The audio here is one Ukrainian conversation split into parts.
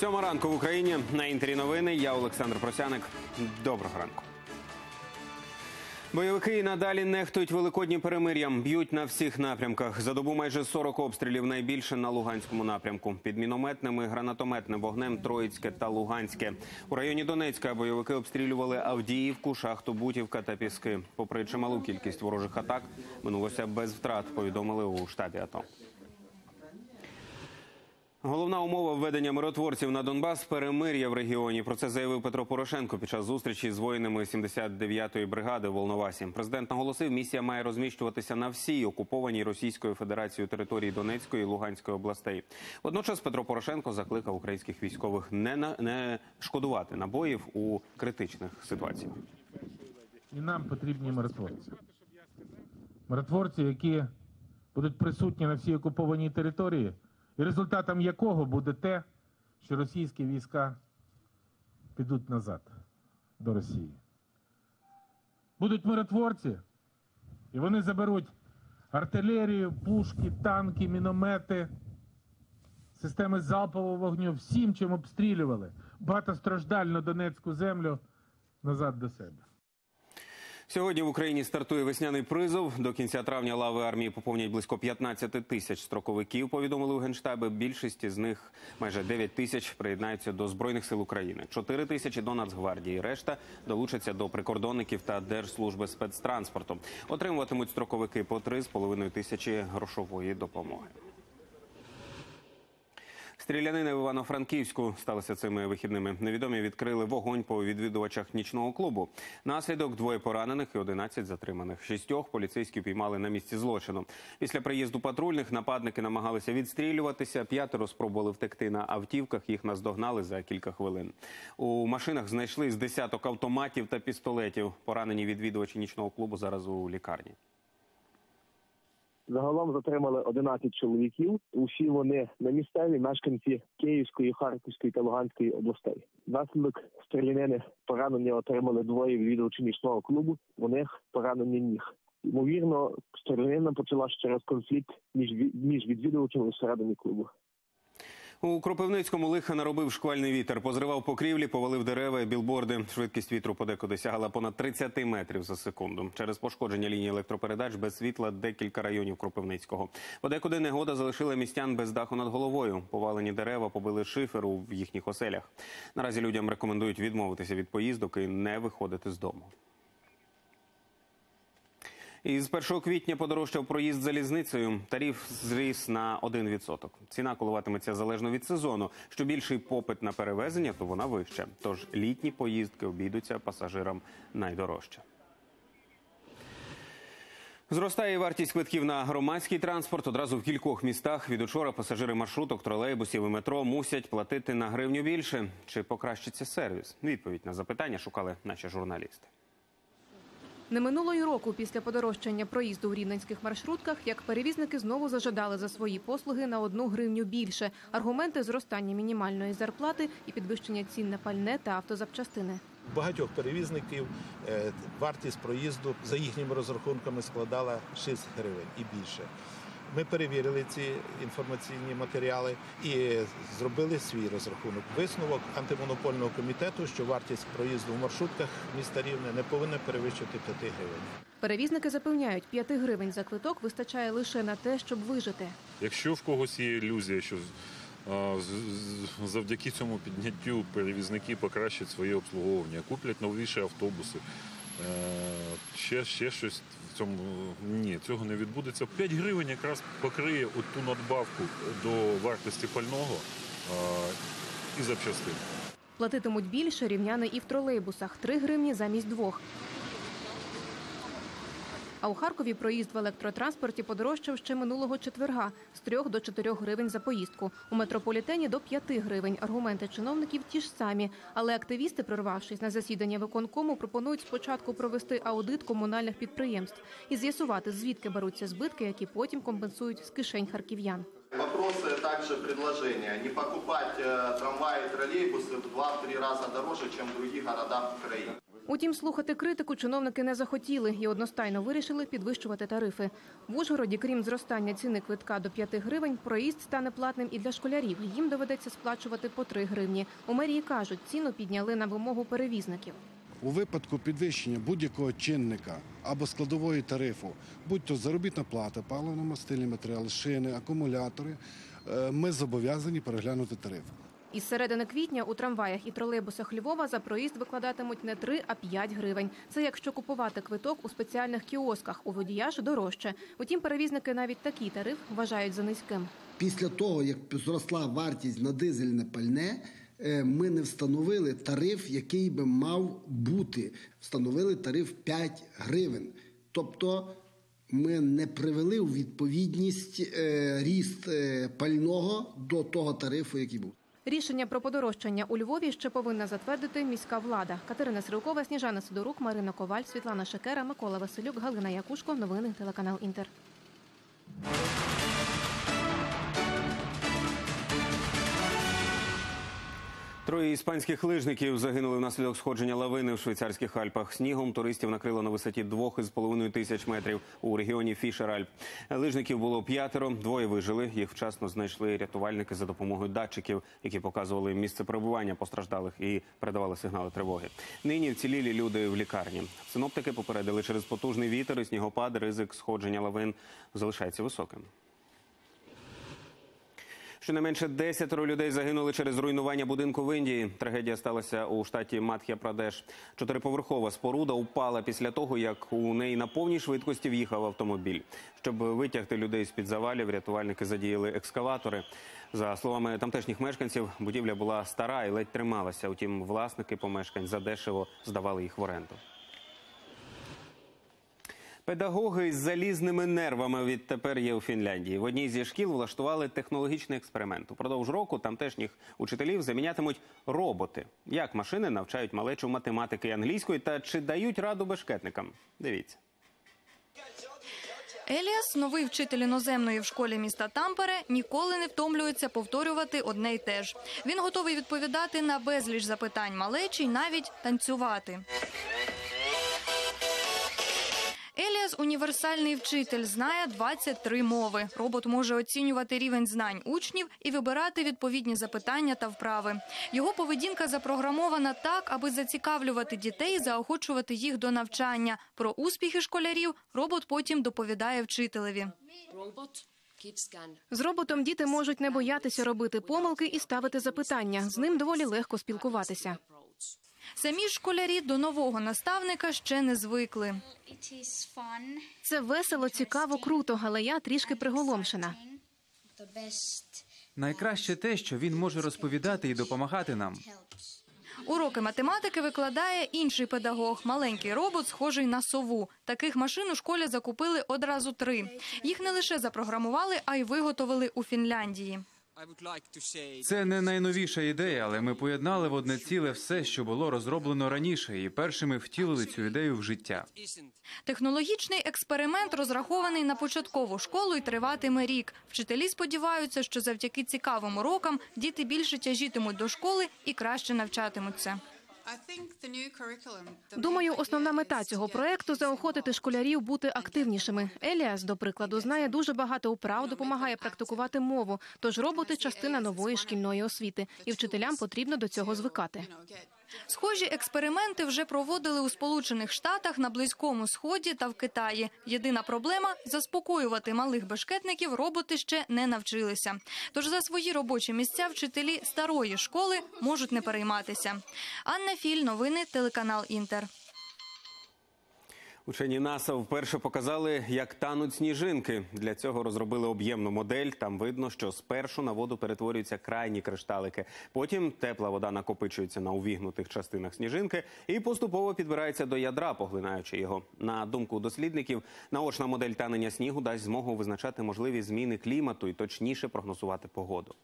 Сьома ранку в Україні на інтері новини. Я Олександр Просяник. Доброго ранку. Бойовики і надалі нехтують великодні перемир'ям, б'ють на всіх напрямках. За добу майже 40 обстрілів, найбільше на Луганському напрямку. Під мінометним і гранатометним вогнем Троїцьке та Луганське. У районі Донецька бойовики обстрілювали Авдіївку, Шахту, Бутівка та Піски. Попри чималу кількість ворожих атак, минулося без втрат. Повідомили у штабі АТО. Головна умова введення миротворців на Донбас перемир'я в регіоні. Про це заявив Петро Порошенко під час зустрічі з воїнами 79-ї бригади в Волновасі. Президент наголосив, місія має розміщуватися на всій окупованій Російською Федерацією території Донецької і Луганської областей. Водночас Петро Порошенко закликав українських військових не на не шкодувати набоїв у критичних ситуаціях. І нам потрібні миротворці. Миротворці, які будуть присутні на всій окупованій території, результатом якого буде те, що російські війська підуть назад до Росії. Будуть миротворці, і вони заберуть артилерію, пушки, танки, міномети, системи залпового вогню, всім, чим обстрілювали багатостраждальну Донецьку землю назад до себе. Сьогодні в Україні стартує весняний призов. До кінця травня лави армії поповнять близько 15 тисяч строковиків. Повідомили у генштабі. Більшість з них майже 9 тисяч приєднаються до збройних сил України. 4 тисячі до Нацгвардії. Решта долучаться до прикордонників та держслужби спецтранспорту. Отримуватимуть строковики по 3,5 тисячі грошової допомоги. Стрілянина в Івано-Франківську сталося цими вихідними. Невідомі відкрили вогонь по відвідувачах нічного клубу. Наслідок двоє поранених і 11 затриманих. Шістьох поліцейські піймали на місці злочину. Після приїзду патрульних нападники намагалися відстрілюватися. П'ятеро спробували втекти на автівках. Їх наздогнали за кілька хвилин. У машинах знайшли з десяток автоматів та пістолетів. Поранені відвідувачі нічного клубу зараз у лікарні. Загалом затримали 11 чоловіків. Усі вони на місцеві мешканці Київської, Харківської та Луганської областей. Наслідок стрілянини поранення отримали двоє відвідувачів нічного клубу. У них поранення ніг. Ймовірно, стрілянина почала через конфлікт між між відвідувачами всередині клубу. У Кропивницькому лиха наробив шквальний вітер, позривав покрівлі, повалив дерева, білборди. Швидкість вітру подекуди сягала понад 30 метрів за секунду. Через пошкодження лінії електропередач без світла декілька районів Кропивницького. Подекуди негода залишила містян без даху над головою. Повалені дерева побили шиферу в їхніх оселях. Наразі людям рекомендують відмовитися від поїздок і не виходити з дому. Із 1 квітня подорожчав проїзд залізницею. Тариф зріс на 1%. Ціна коливатиметься залежно від сезону. Що більший попит на перевезення, то вона вища. Тож літні поїздки обійдуться пасажирам найдорожче. Зростає вартість квитків на громадський транспорт. Одразу в кількох містах від учора пасажири маршруток, тролейбусів і метро мусять платити на гривню більше. Чи покращиться сервіс? Відповідь на запитання шукали наші журналісти. Не минуло й року після подорожчання проїзду в рівненських маршрутках, як перевізники знову зажадали за свої послуги на одну гривню більше. Аргументи зростання мінімальної зарплати і підвищення цін на пальне та автозапчастини. Багатьох перевізників е, вартість проїзду за їхніми розрахунками складала 6 гривень і більше. Ми перевірили ці інформаційні матеріали і зробили свій розрахунок. Висновок антимонопольного комітету, що вартість проїзду в маршрутках міста Рівне не повинна перевищити 5 гривень. Перевізники запевняють, 5 гривень за квиток вистачає лише на те, щоб вижити. Якщо в когось є ілюзія, що завдяки цьому підняттю перевізники покращать своє обслуговування, куплять новіші автобуси, е, ще, ще щось цьому ні, цього не відбудеться. 5 гривень якраз покриє от ту надбавку до вартості пального а, і запчастин. Платитимуть більше рівняни і в тролейбусах 3 гривні замість двох. А у Харкові проїзд в електротранспорті подорожчав ще минулого четверга з 3 до 4 гривень за поїздку. У метрополітені до 5 гривень. Аргументи чиновників ті ж самі. Але активісти, прорвавшись на засідання виконкому, пропонують спочатку провести аудит комунальних підприємств і з'ясувати, звідки беруться збитки, які потім компенсують з кишень харків'ян. Вопросы, также предложения. Не покупать э, трамваи и троллейбусы в 2-3 раза дороже, чем в других городах Украины. Утім, слухати критику чиновники не захотіли і одностайно вирішили підвищувати тарифи. В Ужгороді, крім зростання ціни квитка до 5 гривень, проїзд стане платним і для школярів. Їм доведеться сплачувати по 3 гривні. У мерії кажуть, ціну підняли на вимогу перевізників. У випадку підвищення будь-якого чинника або складової тарифу, будь то заробітна плата, паливно-мастильні матеріали, шини, акумулятори, е, ми зобов'язані переглянути тариф. Із середини квітня у трамваях і тролейбусах Львова за проїзд викладатимуть не 3, а 5 гривень. Це якщо купувати квиток у спеціальних кіосках. У водія ж дорожче. Утім, перевізники навіть такий тариф вважають за низьким. Після того, як зросла вартість на дизельне пальне, е, ми не встановили тариф, який би мав бути. Встановили тариф 5 гривень. Тобто ми не привели у відповідність е, ріст е, пального до того тарифу, який був. Рішення про подорожчання у Львові ще повинна затвердити міська влада. Катерина Стрілкова, Сніжана Сидорук, Марина Коваль, Світлана Шекера, Микола Василюк, Галина Якушко. Новини телеканал Інтер. Троє іспанських лижників загинули внаслідок сходження лавини в швейцарських Альпах. Снігом туристів накрило на висоті двох із половиною тисяч метрів у регіоні Фішер-Альп. Лижників було п'ятеро, двоє вижили. Їх вчасно знайшли рятувальники за допомогою датчиків, які показували місце перебування постраждалих і передавали сигнали тривоги. Нині вцілілі люди в лікарні. Синоптики попередили через потужний вітер і снігопад. Ризик сходження лавин залишається високим. Щонайменше десятеро людей загинули через руйнування будинку в Індії. Трагедія сталася у штаті Мадх'я-Прадеш. Чотириповерхова споруда упала після того, як у неї на повній швидкості в'їхав автомобіль. Щоб витягти людей з під завалів, рятувальники задіяли екскаватори. За словами тамтешніх мешканців, будівля була стара і ледь трималася. Утім, власники помешкань задешево здавали їх в оренду. Педагоги з залізними нервами відтепер є у Фінляндії. В одній зі шкіл влаштували технологічний експеримент. Упродовж року тамтешніх учителів замінятимуть роботи. Як машини навчають малечу математики і англійської та чи дають раду бешкетникам? Дивіться. Еліас, новий вчитель іноземної в школі міста Тампере, ніколи не втомлюється повторювати одне й те ж. Він готовий відповідати на безліч запитань малечі навіть танцювати. Еліас універсальний вчитель, знає 23 мови. Робот може оцінювати рівень знань учнів і вибирати відповідні запитання та вправи. Його поведінка запрограмована так, аби зацікавлювати дітей, і заохочувати їх до навчання. Про успіхи школярів робот потім доповідає вчителеві. З роботом діти можуть не боятися робити помилки і ставити запитання. З ним доволі легко спілкуватися. Самі ж школярі до нового наставника ще не звикли. Це весело, цікаво, круто, але я трішки приголомшена. Найкраще те, що він може розповідати і допомагати нам. Уроки математики викладає інший педагог. Маленький робот, схожий на сову. Таких машин у школі закупили одразу три. Їх не лише запрограмували, а й виготовили у Фінляндії. Це не найновіша ідея, але ми поєднали в одне ціле все, що було розроблено раніше, і першими втілили цю ідею в життя. Технологічний експеримент розрахований на початкову школу і триватиме рік. Вчителі сподіваються, що завдяки цікавим урокам діти більше тяжітимуть до школи і краще навчатимуться. Думаю, основна мета цього проекту заохотити школярів бути активнішими. Еліас, до прикладу, знає дуже багато управ, допомагає практикувати мову. Тож роботи частина нової шкільної освіти, і вчителям потрібно до цього звикати. Схожі експерименти вже проводили у Сполучених Штатах, на Близькому Сході та в Китаї. Єдина проблема заспокоювати малих бешкетників роботи ще не навчилися. Тож за свої робочі місця вчителі старої школи можуть не перейматися. Анна Філь, новини, телеканал Інтер. Учені НАСА вперше показали, як тануть сніжинки. Для цього розробили об'ємну модель. Там видно, що спершу на воду перетворюються крайні кришталики. Потім тепла вода накопичується на увігнутих частинах сніжинки і поступово підбирається до ядра, поглинаючи його. На думку дослідників, наочна модель танення снігу дасть змогу визначати можливі зміни клімату і точніше прогнозувати погоду.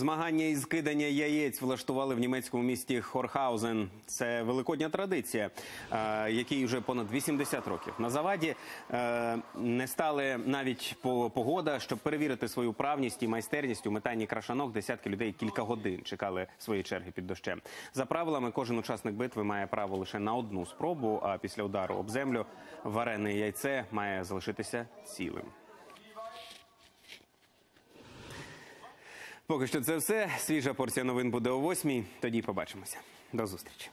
Змагання із кидання яєць влаштували в німецькому місті Хорхаузен. Це великодня традиція, е, якій вже понад 80 років. На заваді е, не стали навіть по- погода, щоб перевірити свою вправність і майстерність у метанні крашанок. Десятки людей кілька годин чекали своєї черги під дощем. За правилами, кожен учасник битви має право лише на одну спробу. А після удару об землю варене яйце має залишитися цілим. Поки що це все. Свіжа порція новин буде о восьмій. Тоді побачимося. До зустрічі.